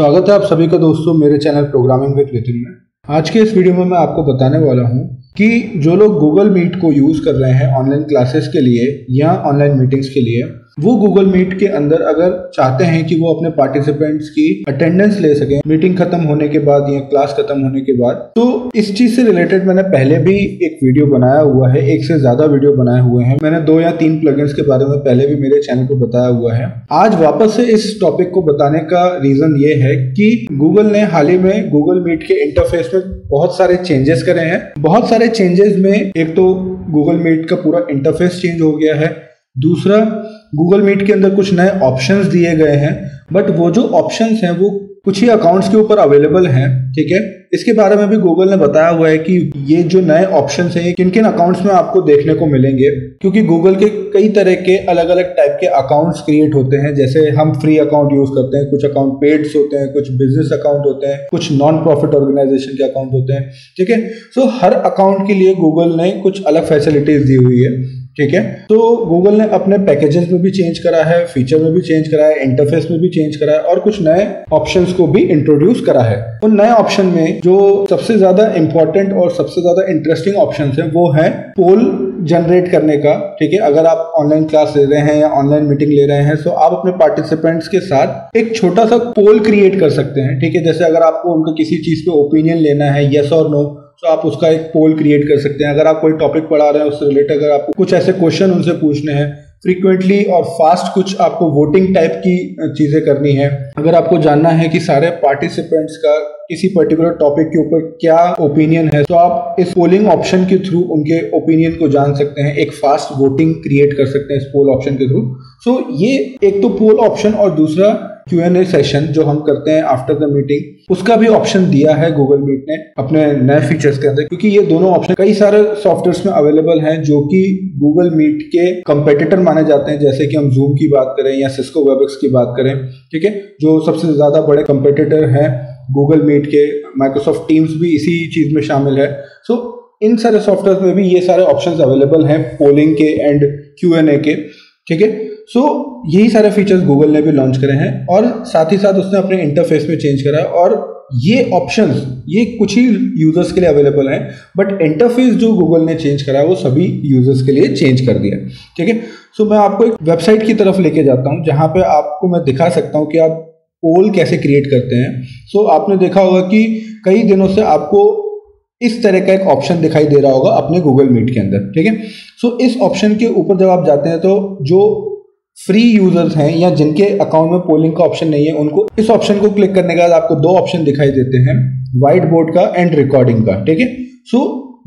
स्वागत है आप सभी का दोस्तों मेरे चैनल प्रोग्रामिंग विद नितिन में। आज के इस वीडियो में मैं आपको बताने वाला हूँ कि जो लोग गूगल मीट को यूज़ कर रहे हैं ऑनलाइन क्लासेस के लिए या ऑनलाइन मीटिंग्स के लिए वो गूगल मीट के अंदर अगर चाहते हैं कि वो अपने पार्टिसिपेंट्स की अटेंडेंस ले सके मीटिंग खत्म होने के बाद या क्लास खत्म होने के बाद तो इस चीज़ से रिलेटेड मैंने पहले भी एक वीडियो बनाया हुआ है, एक से ज़्यादा वीडियो बनाए हुए हैं। मैंने दो या तीन प्लगइन्स के बारे में पहले भी मेरे चैनल पर बताया हुआ है। आज वापस से इस टॉपिक को बताने का रीजन ये है कि गूगल ने हाल ही में गूगल मीट के इंटरफेस में बहुत सारे चेंजेस करे हैं। बहुत सारे चेंजेस में एक तो गूगल मीट का पूरा इंटरफेस चेंज हो गया है। दूसरा गूगल मीट के अंदर कुछ नए ऑप्शंस दिए गए हैं बट वो जो ऑप्शंस हैं, वो कुछ ही अकाउंट्स के ऊपर अवेलेबल हैं, ठीक है? इसके बारे में भी गूगल ने बताया हुआ है कि ये जो नए ऑप्शन हैं, ये किन किन अकाउंट्स में आपको देखने को मिलेंगे? क्योंकि गूगल के कई तरह के अलग अलग टाइप के अकाउंट्स क्रिएट होते हैं, जैसे हम फ्री अकाउंट यूज़ करते हैं, कुछ अकाउंट पेड्स होते हैं, कुछ बिज़नेस अकाउंट होते हैं, कुछ नॉन प्रॉफिट ऑर्गेनाइजेशन के अकाउंट होते हैं, ठीक है? सो हर अकाउंट के लिए गूगल ने कुछ अलग फैसिलिटीज़ दी हुई है। ठीक है? तो गूगल ने अपने पैकेजेस में भी चेंज करा है फीचर में भी चेंज करा है इंटरफेस में भी चेंज करा है और कुछ नए ऑप्शन को भी इंट्रोड्यूस करा है। उन नए ऑप्शन में जो सबसे ज़्यादा इंपॉर्टेंट और सबसे ज़्यादा इंटरेस्टिंग ऑप्शन है, वो है पोल जनरेट करने का, ठीक है? अगर आप ऑनलाइन क्लास ले रहे हैं या ऑनलाइन मीटिंग ले रहे हैं तो आप अपने पार्टिसिपेंट्स के साथ एक छोटा सा पोल क्रिएट कर सकते हैं, ठीक है? जैसे अगर आपको उनका किसी चीज़ पे ओपिनियन लेना है यस और नो तो आप उसका एक पोल क्रिएट कर सकते हैं। अगर आप कोई टॉपिक पढ़ा रहे हैं, उससे रिलेटेड अगर आपको कुछ ऐसे क्वेश्चन उनसे पूछने हैं फ्रीक्वेंटली और फास्ट कुछ आपको वोटिंग टाइप की चीज़ें करनी है। अगर आपको जानना है कि सारे पार्टिसिपेंट्स का किसी पर्टिकुलर टॉपिक के ऊपर क्या ओपिनियन है तो आप इस पोलिंग ऑप्शन के थ्रू उनके ओपिनियन को जान सकते हैं। एक फास्ट वोटिंग क्रिएट कर सकते हैं इस पोल ऑप्शन के थ्रू सो ये एक तो पोल ऑप्शन और दूसरा क्यू एन ए सेशन जो हम करते हैं आफ्टर द मीटिंग उसका भी ऑप्शन दिया है गूगल मीट ने अपने नए फीचर्स के अंदर क्योंकि ये दोनों ऑप्शन कई सारे सॉफ्टवेयर में अवेलेबल हैं जो कि गूगल मीट के कंपेटिटर माने जाते हैं। जैसे कि हम जूम की बात करें या सिस्को वेबक्स की बात करें ठीक है? जो सबसे ज़्यादा बड़े कंपेटिटर हैं गूगल मीट के माइक्रोसॉफ्ट टीम्स भी इसी चीज़ में शामिल है। सो so, इन सारे सॉफ्टवेयर में भी ये सारे ऑप्शंस अवेलेबल हैं पोलिंग के एंड क्यू एन ए के ठीक है? सो so, यही सारे फीचर्स गूगल ने भी लॉन्च करे हैं और साथ ही साथ उसने अपने इंटरफेस में चेंज करा है और ये ऑप्शंस ये कुछ ही यूज़र्स के लिए अवेलेबल हैं बट इंटरफेस जो गूगल ने चेंज करा है वो सभी यूज़र्स के लिए चेंज कर दिया ठीक है? सो मैं आपको एक वेबसाइट की तरफ़ लेके जाता हूँ जहाँ पे आपको मैं दिखा सकता हूँ कि आप पोल कैसे क्रिएट करते हैं। सो so, आपने देखा होगा कि कई दिनों से आपको इस तरह का एक ऑप्शन दिखाई दे रहा होगा अपने गूगल मीट के अंदर। ठीक है? सो इस ऑप्शन के ऊपर जब आप जाते हैं तो जो फ्री यूज़र्स हैं या जिनके अकाउंट में पोलिंग का ऑप्शन नहीं है, उनको इस ऑप्शन को क्लिक करने के बाद आपको दो ऑप्शन दिखाई देते हैं व्हाइट बोर्ड का एंड रिकॉर्डिंग का, ठीक है? सो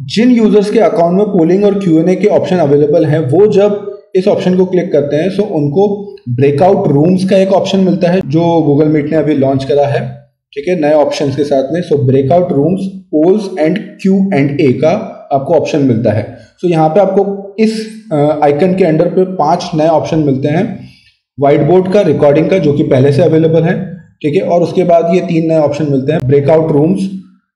जिन यूज़र्स के अकाउंट में पोलिंग और क्यू के ऑप्शन अवेलेबल है, वो जब इस ऑप्शन को क्लिक करते हैं सो उनको ब्रेकआउट रूम्स का एक ऑप्शन मिलता है, जो गूगल मीट ने अभी लॉन्च करा है, ठीक है? नए ऑप्शन के साथ में so breakout rooms polls and Q and A का आपको ऑप्शन मिलता है। सो so, यहाँ पे आपको इस आइकन के अंडर पे पाँच नए ऑप्शन मिलते हैं। व्हाइट बोर्ड का रिकॉर्डिंग का जो कि पहले से अवेलेबल है ठीक है? और उसके बाद ये तीन नए ऑप्शन मिलते हैं breakout rooms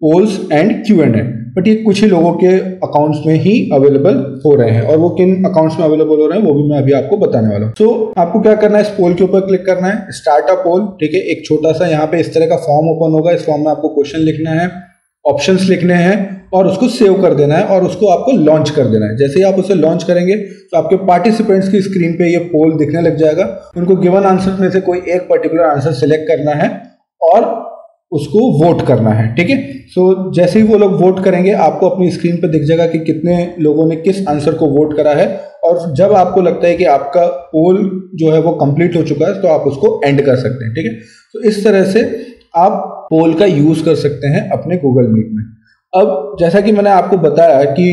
polls and Q and A but ये कुछ ही लोगों के अकाउंट्स में ही अवेलेबल हो रहे हैं। और वो किन अकाउंट्स में अवेलेबल हो रहे हैं वो भी मैं अभी आपको बताने वाला हूँ। तो so, आपको क्या करना है? इस पोल के ऊपर क्लिक करना है। स्टार्ट अ पोल ठीक है? एक छोटा सा यहाँ पे इस तरह का फॉर्म ओपन होगा। इस फॉर्म में आपको क्वेश्चन लिखना है ऑप्शंस लिखने हैं। और उसको सेव कर देना है और उसको आपको लॉन्च कर देना है। जैसे ही आप उसे लॉन्च करेंगे तो आपके पार्टिसिपेंट्स की स्क्रीन पे ये पोल दिखने लग जाएगा। उनको गिवन आंसर में से कोई एक पर्टिकुलर आंसर सिलेक्ट करना है और उसको वोट करना है, ठीक है? सो जैसे ही वो लोग वोट करेंगे, आपको अपनी स्क्रीन पर दिख जाएगा कि कितने लोगों ने किस आंसर को वोट करा है। और जब आपको लगता है कि आपका पोल जो है वो कंप्लीट हो चुका है तो आप उसको एंड कर सकते हैं, ठीक है? तो इस तरह से आप पोल का यूज़ कर सकते हैं अपने गूगल मीट में। अब जैसा कि मैंने आपको बताया कि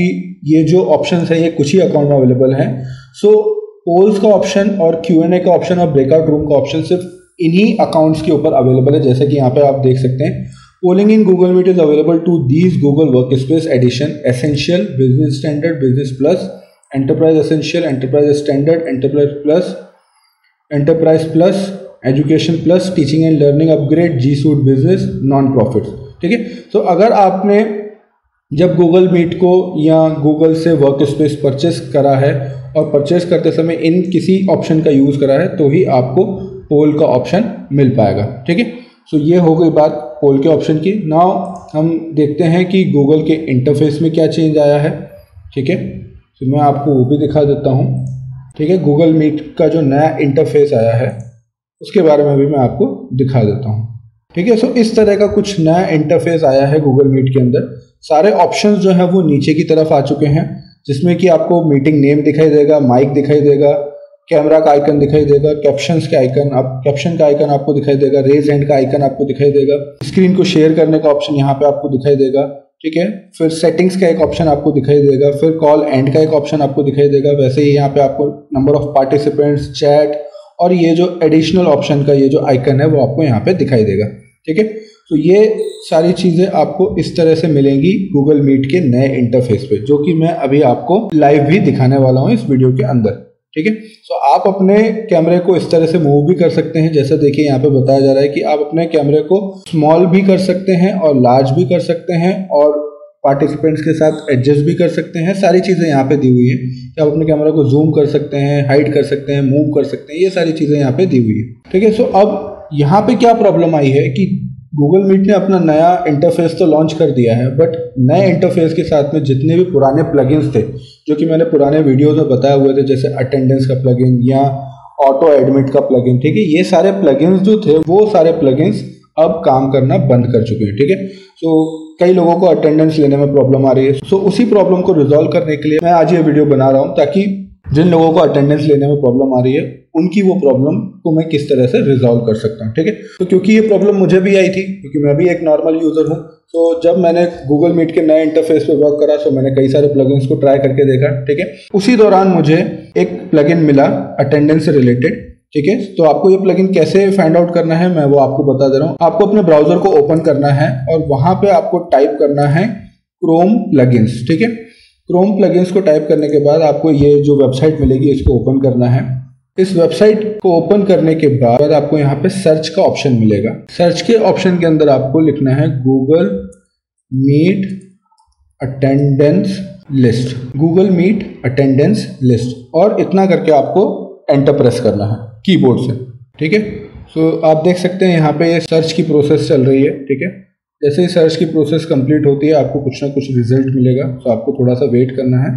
ये जो ऑप्शन है, ये कुछ ही अकाउंट में अवेलेबल हैं। सो पोल्स का ऑप्शन और क्यू एन ए का ऑप्शन और ब्रेकआउट रूम का ऑप्शन सिर्फ़ इन्हीं अकाउंट्स के ऊपर अवेलेबल है, जैसे कि यहाँ पे आप देख सकते हैं। Polling in Google Meet is available to these Google Workspace edition essential business standard business plus enterprise essential enterprise standard enterprise plus enterprise plus education plus teaching and learning upgrade G Suite business nonprofit ठीक है? सो अगर आपने जब Google meet को या Google से work space purchase करा है और परचेस करते समय इन किसी ऑप्शन का यूज़ करा है तो ही आपको पोल का ऑप्शन मिल पाएगा। ठीक है? सो ये हो गई बात पोल के ऑप्शन की। नाउ हम देखते हैं कि गूगल के इंटरफेस में क्या चेंज आया है। ठीक है? तो मैं आपको वो भी दिखा देता हूँ। ठीक है? गूगल मीट का जो नया इंटरफेस आया है, उसके बारे में भी मैं आपको दिखा देता हूँ। ठीक है? सो इस तरह का कुछ नया इंटरफेस आया है गूगल मीट के अंदर। सारे ऑप्शंस जो है वो नीचे की तरफ़ आ चुके हैं, जिसमें कि आपको मीटिंग नेम दिखाई देगा माइक दिखाई देगा कैमरा का आइकन दिखाई देगा कैप्शन के आइकन आप कैप्शन का आइकन आपको दिखाई देगा रेज हैंड का आइकन आपको दिखाई देगा स्क्रीन को शेयर करने का ऑप्शन यहाँ पे आपको दिखाई देगा, ठीक है? फिर सेटिंग्स का एक ऑप्शन आपको दिखाई देगा, फिर कॉल एंड का एक ऑप्शन आपको दिखाई देगा, वैसे ही यहाँ पे आपको नंबर ऑफ़ पार्टिसिपेंट्स चैट और ये जो एडिशनल ऑप्शन का ये जो आइकन है वो आपको यहाँ पे दिखाई देगा, ठीक है? तो ये सारी चीज़ें आपको इस तरह से मिलेंगी गूगल मीट के नए इंटरफेस पे, जो कि मैं अभी आपको लाइव भी दिखाने वाला हूँ इस वीडियो के अंदर, ठीक है? सो आप अपने कैमरे को इस तरह से मूव भी कर सकते हैं, जैसा देखिए यहाँ पे बताया जा रहा है कि आप अपने कैमरे को स्मॉल भी कर सकते हैं और लार्ज भी कर सकते हैं और पार्टिसिपेंट्स के साथ एडजस्ट भी कर सकते हैं। सारी चीज़ें यहाँ पे दी हुई है कि आप अपने कैमरा को जूम कर सकते हैं हाइड कर सकते हैं मूव कर सकते हैं, ये सारी चीज़ें यहाँ पे दी हुई है, ठीक है? सो अब यहाँ पे क्या प्रॉब्लम आई है कि गूगल मीट ने अपना नया इंटरफेस तो लॉन्च कर दिया है बट नए इंटरफेस के साथ में जितने भी पुराने प्लगइन्स थे, जो कि मैंने पुराने वीडियोस में बताए हुए थे, जैसे अटेंडेंस का प्लगइन या ऑटो एडमिट का प्लगइन ठीक है, ये सारे प्लगइन्स जो थे, वो सारे प्लगइन्स अब काम करना बंद कर चुके हैं, ठीक है? सो कई लोगों को अटेंडेंस लेने में प्रॉब्लम आ रही है। सो उसी प्रॉब्लम को रिजॉल्व करने के लिए मैं आज ये वीडियो बना रहा हूँ, ताकि जिन लोगों को अटेंडेंस लेने में प्रॉब्लम आ रही है, उनकी वो प्रॉब्लम को मैं किस तरह से रिजॉल्व कर सकता हूँ, ठीक है? तो क्योंकि ये प्रॉब्लम मुझे भी आई थी, क्योंकि मैं भी एक नॉर्मल यूज़र हूँ तो जब मैंने गूगल मीट के नए इंटरफेस पे वर्क करा तो मैंने कई सारे प्लगइन्स को ट्राई करके देखा, ठीक है? उसी दौरान मुझे एक प्लगइन मिला अटेंडेंस से रिलेटेड ठीक है? तो आपको ये प्लगइन कैसे फाइंड आउट करना है, मैं वो आपको बता दे रहा हूँ। आपको अपने ब्राउज़र को ओपन करना है, और वहाँ पे आपको टाइप करना है क्रोम प्लगइन्स ठीक है? क्रोम प्लगइन्स को टाइप करने के बाद आपको ये जो वेबसाइट मिलेगी, इसको ओपन करना है। इस वेबसाइट को ओपन करने के बाद आपको यहाँ पे सर्च का ऑप्शन मिलेगा। सर्च के ऑप्शन के अंदर आपको लिखना है Google Meet attendance list Google Meet attendance list और इतना करके आपको एंटर प्रेस करना है कीबोर्ड से। ठीक है? सो आप देख सकते हैं यहाँ पे ये सर्च की प्रोसेस चल रही है। ठीक है? जैसे ही सर्च की प्रोसेस कंप्लीट होती है, आपको कुछ ना कुछ रिज़ल्ट मिलेगा तो आपको थोड़ा सा वेट करना है।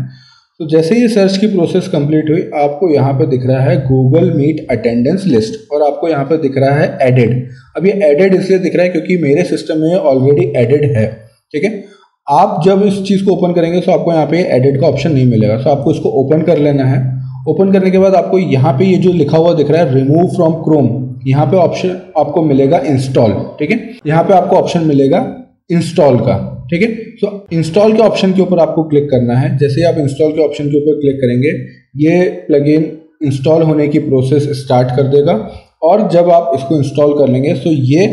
तो जैसे ही सर्च की प्रोसेस कंप्लीट हुई, आपको यहाँ पे दिख रहा है गूगल मीट अटेंडेंस लिस्ट और आपको यहाँ पे दिख रहा है एडेड अब ये एडेड इसलिए दिख रहा है क्योंकि मेरे सिस्टम में ऑलरेडी एडेड है, ठीक है? आप जब इस चीज़ को ओपन करेंगे तो आपको यहाँ पे एडेड का ऑप्शन नहीं मिलेगा। तो आपको इसको ओपन कर लेना है। ओपन करने के बाद आपको यहाँ पे ये यह जो लिखा हुआ दिख रहा है रिमूव फ्रॉम क्रोम यहाँ पे ऑप्शन आपको मिलेगा इंस्टॉल ठीक है? यहाँ पे आपको ऑप्शन मिलेगा इंस्टॉल का, ठीक है? सो इंस्टॉल के ऑप्शन के ऊपर आपको क्लिक करना है। जैसे ही आप इंस्टॉल के ऑप्शन के ऊपर क्लिक करेंगे, ये प्लगइन इंस्टॉल होने की प्रोसेस स्टार्ट कर देगा और जब आप इसको इंस्टॉल कर लेंगे तो ये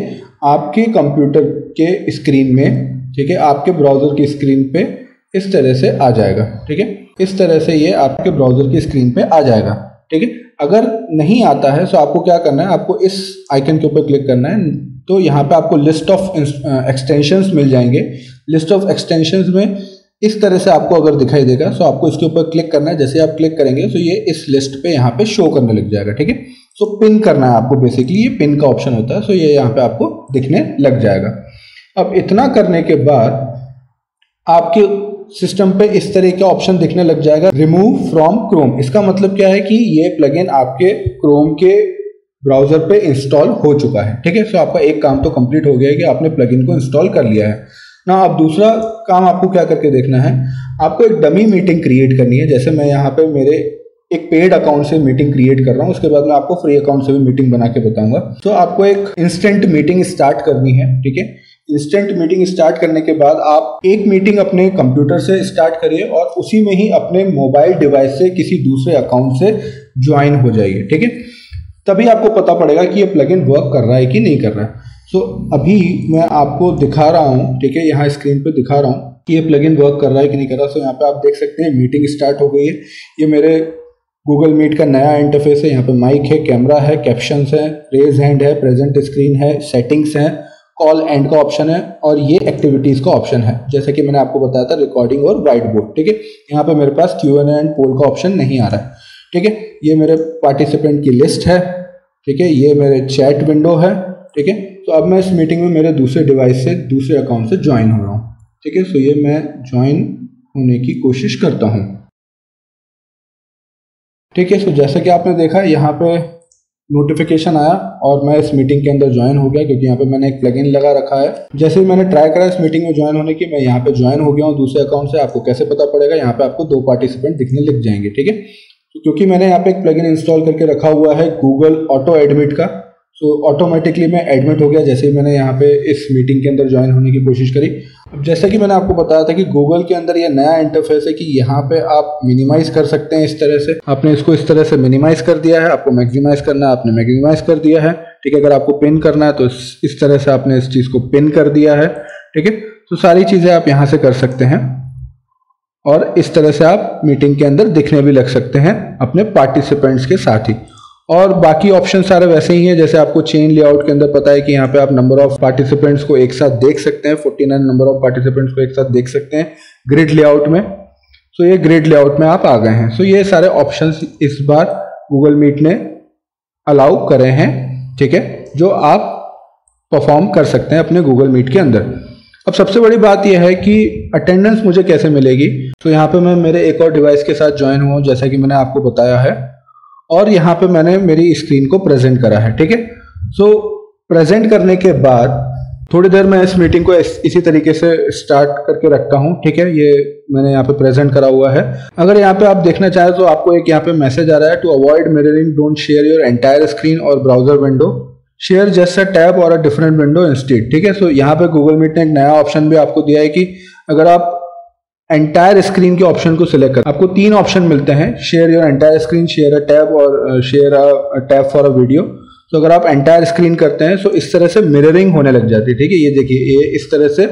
आपके कंप्यूटर के स्क्रीन में, ठीक है? आपके ब्राउज़र की स्क्रीन पे इस तरह से आ जाएगा, ठीक है? इस तरह से ये आपके ब्राउज़र की स्क्रीन पे आ जाएगा, ठीक है? अगर नहीं आता है तो आपको क्या करना है, आपको इस आइकन के ऊपर क्लिक करना है तो यहाँ पे आपको लिस्ट ऑफ़ एक्सटेंशंस मिल जाएँगे। लिस्ट ऑफ़ एक्सटेंशंस में इस तरह से आपको अगर दिखाई देगा तो आपको इसके ऊपर क्लिक करना है, जैसे आप क्लिक करेंगे तो ये इस लिस्ट पे यहाँ पे शो करने लग जाएगा, ठीक है? सो पिन करना है आपको बेसिकली ये पिन का ऑप्शन होता है सो ये यहाँ पे आपको दिखने लग जाएगा। अब इतना करने के बाद आपके सिस्टम पे इस तरह का ऑप्शन दिखने लग जाएगा रिमूव फ्रॉम क्रोम इसका मतलब क्या है कि ये प्लगइन आपके क्रोम के ब्राउज़र पे इंस्टॉल हो चुका है। ठीक है? सो आपका एक काम तो कंप्लीट हो गया है कि आपने प्लगइन को इंस्टॉल कर लिया है। ना अब दूसरा काम आपको क्या करके देखना है? आपको एक डमी मीटिंग क्रिएट करनी है। जैसे मैं यहाँ पे मेरे एक पेड अकाउंट से मीटिंग क्रिएट कर रहा हूँ, उसके बाद मैं आपको फ्री अकाउंट से भी मीटिंग बना के बताऊँगा। तो आपको एक इंस्टेंट मीटिंग स्टार्ट करनी है। ठीक है? इंस्टेंट मीटिंग स्टार्ट करने के बाद आप एक मीटिंग अपने कंप्यूटर से स्टार्ट करिए और उसी में ही अपने मोबाइल डिवाइस से किसी दूसरे अकाउंट से ज्वाइन हो जाइए ठीक है? तभी आपको पता पड़ेगा कि ये प्लगइन वर्क कर रहा है कि नहीं कर रहा है। सो so, अभी मैं आपको दिखा रहा हूँ ठीक है? यहाँ स्क्रीन पे दिखा रहा हूँ कि ये प्लगइन वर्क कर रहा है कि नहीं कर रहा। सो so, यहाँ पे आप देख सकते हैं मीटिंग स्टार्ट हो गई है। ये मेरे गूगल मीट का नया इंटरफेस है। यहाँ पे माइक है कैमरा है कैप्शन है रेज हैंड है प्रेजेंट स्क्रीन है सेटिंग्स हैं। कॉल एंड का ऑप्शन है और ये एक्टिविटीज़ का ऑप्शन है। जैसे कि मैंने आपको बताया था रिकॉर्डिंग और वाइट बोर्ड ठीक है? यहाँ पे मेरे पास क्यू एन एंड पोल का ऑप्शन नहीं आ रहा है, ठीक है? ये मेरे पार्टिसिपेंट की लिस्ट है, ठीक है? ये मेरे चैट विंडो है, ठीक है? तो अब मैं इस मीटिंग में मेरे दूसरे डिवाइस से, दूसरे अकाउंट से ज्वाइन हो रहा हूँ, ठीक है? सो ये मैं ज्वाइन होने की कोशिश करता हूँ, ठीक है? सो जैसा कि आपने देखा, यहाँ पे नोटिफिकेशन आया और मैं इस मीटिंग के अंदर ज्वाइन हो गया क्योंकि यहाँ पे मैंने एक प्लगइन लगा रखा है। जैसे ही मैंने ट्राई करा इस मीटिंग में ज्वाइन होने की, मैं यहाँ पे ज्वाइन हो गया हूँ दूसरे अकाउंट से। आपको कैसे पता पड़ेगा? यहाँ पे आपको दो पार्टिसिपेंट दिखने लग जाएँगे, ठीक है? तो क्योंकि मैंने यहाँ पे एक प्लगइन इंस्टॉल करके रखा हुआ है गूगल ऑटो एडमिट का सो ऑटोमेटिकली मैं एडमिट हो गया जैसे ही मैंने यहाँ पे इस मीटिंग के अंदर ज्वाइन होने की कोशिश करी। अब जैसा कि मैंने आपको बताया था कि गूगल के अंदर ये नया इंटरफेस है कि यहाँ पे आप मिनिमाइज कर सकते हैं इस तरह से। आपने इसको इस तरह से मिनिमाइज कर दिया है आपको मैक्सिमाइज करना है आपने मैक्सिमाइज कर दिया है। ठीक है अगर आपको पिन करना है तो इस, तरह से आपने इस चीज़ को पिन कर दिया है। ठीक है तो सारी चीज़ें आप यहाँ से कर सकते हैं। और इस तरह से आप मीटिंग के अंदर दिखने भी लग सकते हैं अपने पार्टिसिपेंट्स के साथ ही। और बाकी ऑप्शन सारे वैसे ही हैं, जैसे आपको चेन लेआउट के अंदर पता है कि यहाँ पे आप नंबर ऑफ़ पार्टिसिपेंट्स को एक साथ देख सकते हैं 49 नंबर ऑफ़ पार्टिसिपेंट्स को एक साथ देख सकते हैं ग्रिड लेआउट में। सो ये ग्रिड लेआउट में आप आ गए हैं। सो ये सारे ऑप्शन इस बार गूगल मीट ने अलाउ करे हैं, ठीक है? जो आप परफॉर्म कर सकते हैं अपने गूगल मीट के अंदर। अब सबसे बड़ी बात यह है कि अटेंडेंस मुझे कैसे मिलेगी? तो यहाँ पे मैं मेरे एक और डिवाइस के साथ ज्वाइन हुआ जैसा कि मैंने आपको बताया है। और यहाँ पे मैंने मेरी स्क्रीन को प्रेजेंट करा है ठीक है? सो प्रेजेंट करने के बाद थोड़ी देर मैं इस मीटिंग को इस, इसी तरीके से स्टार्ट करके रखता हूँ ठीक है? ये मैंने यहाँ पे प्रेजेंट करा हुआ है। अगर यहाँ पे आप देखना चाहें तो आपको एक यहाँ पे मैसेज आ रहा है to avoid mirroring don't share your entire screen और browser window share just a tab और अ डिफरेंट विंडो इंस्टीट ठीक है? सो यहाँ पे गूगल मीट ने एक नया ऑप्शन भी आपको दिया है कि अगर आप एंटायर स्क्रीन के ऑप्शन को सिलेक्ट कर। आपको तीन ऑप्शन मिलते हैं share your entire screen share a tab और share a tab for a video तो अगर आप एंटायर स्क्रीन करते हैं तो इस तरह से मिररिंग होने लग जाती है, ठीक है? ये देखिए, ये इस तरह से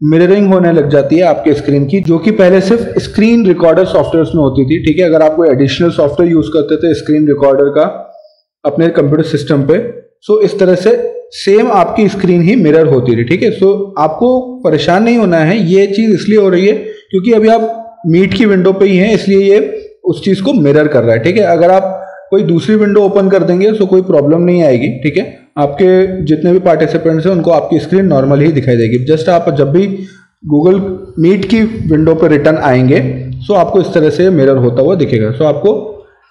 मिररिंग होने लग जाती है आपके स्क्रीन की, जो कि पहले सिर्फ़ स्क्रीन रिकॉर्डर सॉफ्टवेयर में होती थी, ठीक है? अगर आप कोई एडिशनल सॉफ्टवेयर यूज़ करते थे स्क्रीन रिकॉर्डर का, अपने कंप्यूटर सिस्टम पे सो इस तरह से सेम आपकी स्क्रीन ही मिरर होती थी, ठीक है? सो आपको परेशान नहीं होना है, ये चीज़ इसलिए हो रही है क्योंकि अभी आप मीट की विंडो पे ही हैं, इसलिए ये उस चीज़ को मिरर कर रहा है, ठीक है? अगर आप कोई दूसरी विंडो ओपन कर देंगे तो कोई प्रॉब्लम नहीं आएगी, ठीक है? आपके जितने भी पार्टिसिपेंट्स हैं, उनको आपकी स्क्रीन नॉर्मल ही दिखाई देगी। जस्ट आप जब भी गूगल मीट की विंडो पर रिटर्न आएँगे सो आपको इस तरह से मिरर होता हुआ दिखेगा। सो आपको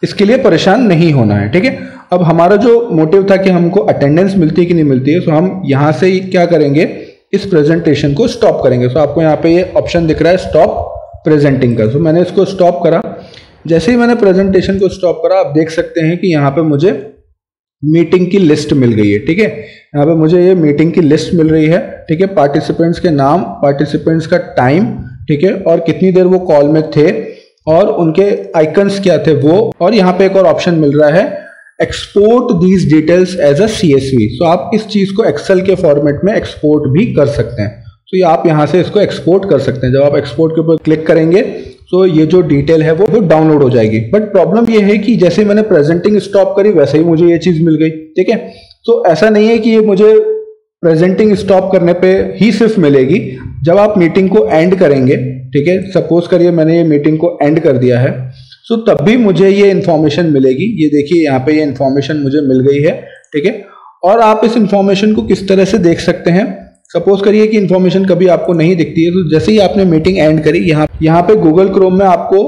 इसके लिए परेशान नहीं होना है, ठीक है? अब हमारा जो मोटिव था कि हमको अटेंडेंस मिलती है कि नहीं मिलती है सो हम यहाँ से क्या करेंगे? इस प्रेजेंटेशन को स्टॉप करेंगे। सो आपको यहाँ पे ये ऑप्शन दिख रहा है स्टॉप प्रेजेंटिंग का। सो मैंने इसको स्टॉप करा। जैसे ही मैंने प्रेजेंटेशन को स्टॉप करा, आप देख सकते हैं कि यहाँ पे मुझे मीटिंग की लिस्ट मिल गई है, ठीक है? यहाँ पे मुझे ये मीटिंग की लिस्ट मिल रही है, ठीक है? पार्टिसिपेंट्स के नाम पार्टिसिपेंट्स का टाइम ठीक है? और कितनी देर वो कॉल में थे, और उनके आइकन्स क्या थे वो, और यहाँ पे एक और ऑप्शन मिल रहा है export these details as a C S V so आप इस चीज़ को एक्सेल के फॉर्मेट में एक्सपोर्ट भी कर सकते हैं। तो ये आप यहाँ से इसको एक्सपोर्ट कर सकते हैं। जब आप एक्सपोर्ट के ऊपर क्लिक करेंगे तो ये जो डिटेल है वो वो डाउनलोड हो जाएगी। बट प्रॉब्लम ये है कि जैसे मैंने प्रेजेंटिंग स्टॉप करी, वैसे ही मुझे ये चीज़ मिल गई। ठीक है? तो ऐसा नहीं है कि ये मुझे प्रेजेंटिंग स्टॉप करने पे ही सिर्फ़ मिलेगी। जब आप मीटिंग को एंड करेंगे, ठीक है? सपोज़ करिए मैंने ये मीटिंग को एंड कर दिया है। सो so, तब भी मुझे ये इन्फॉर्मेशन मिलेगी। ये देखिए यहाँ पे ये इन्फॉर्मेशन मुझे मिल गई है ठीक है? और आप इस इन्फॉर्मेशन को किस तरह से देख सकते हैं? सपोज़ करिए कि इन्फॉर्मेशन कभी आपको नहीं दिखती है तो जैसे ही आपने मीटिंग एंड करी यहाँ यहाँ पे गूगल क्रोम में आपको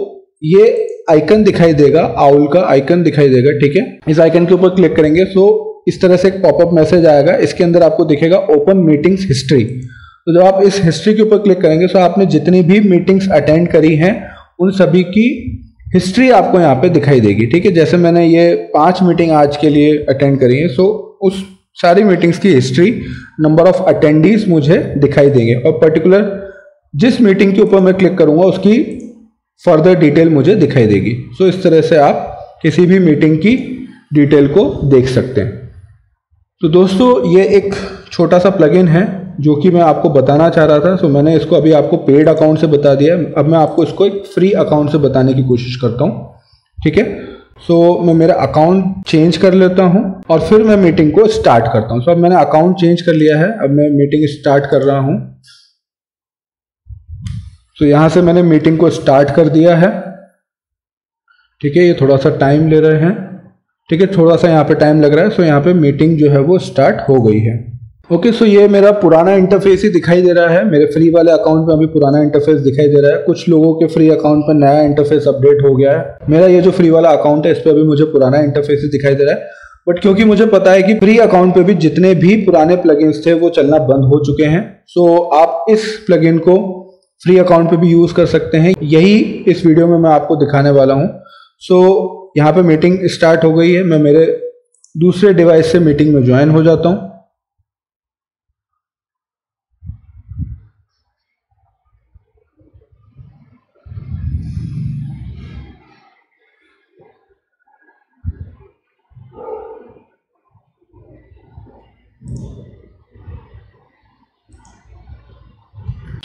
ये आइकन दिखाई देगा आउल का आइकन दिखाई देगा ठीक है? इस आइकन के ऊपर क्लिक करेंगे सो इस तरह से एक पॉपअप मैसेज आएगा। इसके अंदर आपको दिखेगा ओपन मीटिंग्स हिस्ट्री तो जब आप इस हिस्ट्री के ऊपर क्लिक करेंगे तो आपने जितनी भी मीटिंग्स अटेंड करी हैं उन सभी की हिस्ट्री आपको यहाँ पे दिखाई देगी, ठीक है? जैसे मैंने ये पाँच मीटिंग आज के लिए अटेंड करी है सो उस सारी मीटिंग्स की हिस्ट्री नंबर ऑफ़ अटेंडीज मुझे दिखाई देंगे। और पर्टिकुलर जिस मीटिंग के ऊपर मैं क्लिक करूँगा, उसकी फर्दर डिटेल मुझे दिखाई देगी। सो इस तरह से आप किसी भी मीटिंग की डिटेल को देख सकते हैं। तो दोस्तों, ये एक छोटा सा प्लगइन है जो कि मैं आपको बताना चाह रहा था सो मैंने इसको अभी आपको पेड अकाउंट से बता दिया अब मैं आपको इसको एक फ्री अकाउंट से बताने की कोशिश करता हूँ। ठीक है? सो मैं मेरा अकाउंट चेंज कर लेता हूँ और फिर मैं मीटिंग को स्टार्ट करता हूँ। सो अब मैंने अकाउंट चेंज कर लिया है। अब मैं मीटिंग स्टार्ट कर रहा हूँ। तो यहाँ से मैंने मीटिंग को स्टार्ट कर दिया है। ठीक है? ये थोड़ा सा टाइम ले रहे हैं। ठीक है? थोड़ा सा यहाँ पे टाइम लग रहा है। सो यहाँ पे मीटिंग जो है वो स्टार्ट हो गई है। ओके सो ये मेरा पुराना इंटरफेस ही दिखाई दे रहा है। मेरे फ्री वाले अकाउंट में अभी पुराना इंटरफेस दिखाई दे रहा है। कुछ लोगों के फ्री अकाउंट पर नया इंटरफेस अपडेट हो गया है। मेरा ये जो फ्री वाला अकाउंट है इस पर अभी मुझे पुराना इंटरफेस ही दिखाई दे रहा है। बट क्योंकि मुझे पता है कि फ्री अकाउंट पे भी जितने भी पुराने प्लगइन्स थे वो चलना बंद हो चुके हैं। सो so, आप इस प्लगइन को फ्री अकाउंट पे भी यूज़ कर सकते हैं। यही इस वीडियो में मैं आपको दिखाने वाला हूँ। सो so, यहाँ पे मीटिंग स्टार्ट हो गई है। मैं मेरे दूसरे डिवाइस से मीटिंग में ज्वाइन हो जाता हूँ।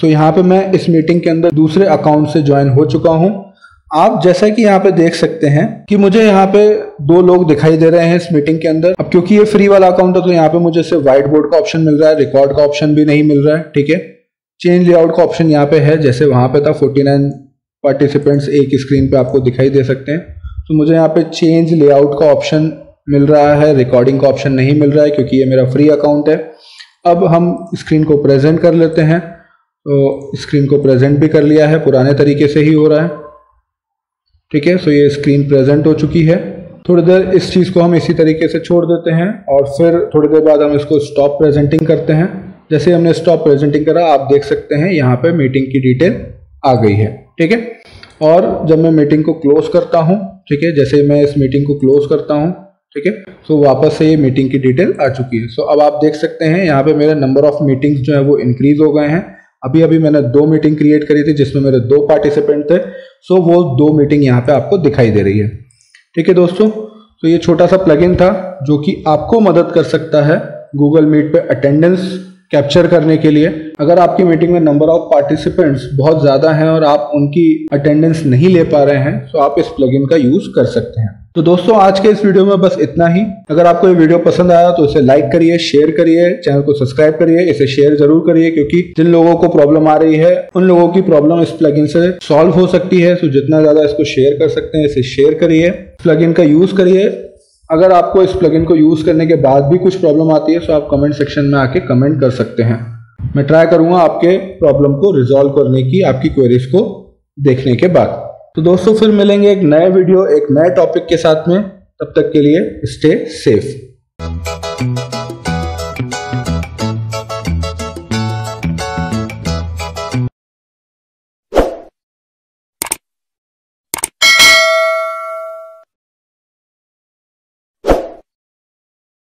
तो यहाँ पे मैं इस मीटिंग के अंदर दूसरे अकाउंट से ज्वाइन हो चुका हूँ। आप जैसा कि यहाँ पे देख सकते हैं कि मुझे यहाँ पे दो लोग दिखाई दे रहे हैं इस मीटिंग के अंदर। अब क्योंकि ये फ्री वाला अकाउंट है तो यहाँ पे मुझे सिर्फ़ व्हाइट बोर्ड का ऑप्शन मिल रहा है रिकॉर्ड का ऑप्शन भी नहीं मिल रहा है, ठीक है? चेंज लेआउट का ऑप्शन यहाँ पे है, जैसे वहाँ पे था 49 पार्टिसिपेंट्स एक स्क्रीन पे आपको दिखाई दे सकते हैं। तो मुझे यहाँ पे चेंज लेआउट का ऑप्शन मिल रहा है रिकॉर्डिंग का ऑप्शन नहीं मिल रहा है, क्योंकि ये मेरा फ्री अकाउंट है। अब हम स्क्रीन को प्रेजेंट कर लेते हैं। तो स्क्रीन को प्रेजेंट भी कर लिया है, पुराने तरीके से ही हो रहा है। ठीक है सो ये स्क्रीन प्रेजेंट हो चुकी है। थोड़ी देर इस चीज़ को हम इसी तरीके से छोड़ देते हैं और फिर थोड़ी देर बाद हम इसको स्टॉप प्रेजेंटिंग करते हैं। जैसे हमने स्टॉप प्रेजेंटिंग करा, आप देख सकते हैं यहाँ पे मीटिंग की डिटेल आ गई है। ठीक है, और जब मैं मीटिंग को क्लोज करता हूँ, ठीक है, जैसे मैं इस मीटिंग को क्लोज करता हूँ, ठीक है सो वापस से ये मीटिंग की डिटेल आ चुकी है। सो अब आप देख सकते हैं यहाँ पे मेरे नंबर ऑफ़ मीटिंग्स जो है वो इंक्रीज हो गए हैं। अभी अभी मैंने दो मीटिंग क्रिएट करी थी जिसमें मेरे दो पार्टिसिपेंट थे। सो वो दो मीटिंग यहाँ पे आपको दिखाई दे रही है। ठीक है दोस्तों? तो ये छोटा सा प्लगइन था जो कि आपको मदद कर सकता है गूगल मीट पे अटेंडेंस कैप्चर करने के लिए। अगर आपकी मीटिंग में नंबर ऑफ़ पार्टिसिपेंट्स बहुत ज़्यादा हैं और आप उनकी अटेंडेंस नहीं ले पा रहे हैं तो आप इस प्लगइन का यूज़ कर सकते हैं। तो दोस्तों, आज के इस वीडियो में बस इतना ही। अगर आपको ये वीडियो पसंद आया तो इसे लाइक करिए शेयर करिए चैनल को सब्सक्राइब करिए, इसे शेयर ज़रूर करिए, क्योंकि जिन लोगों को प्रॉब्लम आ रही है, उन लोगों की प्रॉब्लम इस प्लगइन से सॉल्व हो सकती है। तो जितना ज़्यादा इसको शेयर कर सकते हैं, इसे शेयर करिए। प्लगइन का यूज़ करिए। अगर आपको इस प्लगइन को यूज़ करने के बाद भी कुछ प्रॉब्लम आती है तो आप कमेंट सेक्शन में आके कमेंट कर सकते हैं। मैं ट्राई करूँगा आपके प्रॉब्लम को रिजॉल्व करने की, आपकी क्वेरीज को देखने के बाद। तो दोस्तों, फिर मिलेंगे एक नए वीडियो एक नए टॉपिक के साथ में। तब तक के लिए स्टे सेफ़